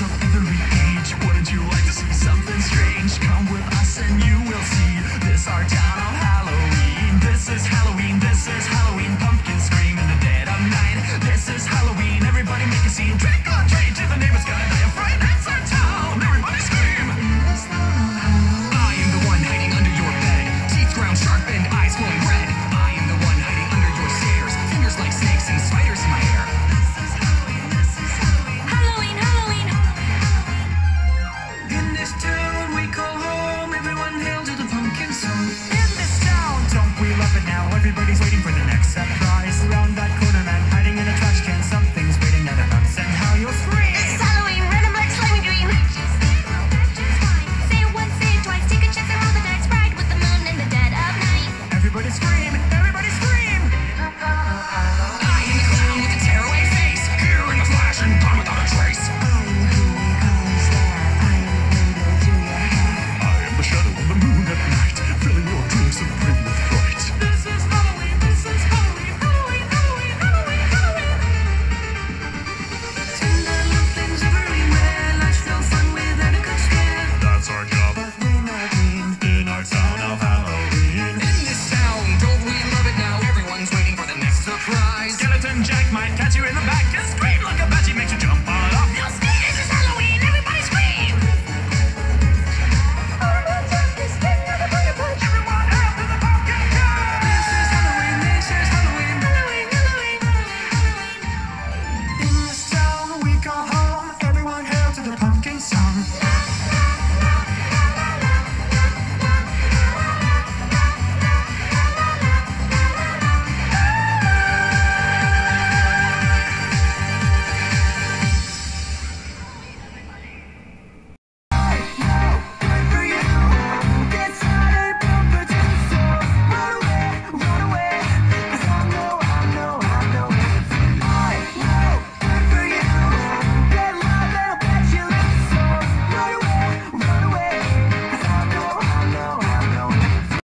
of every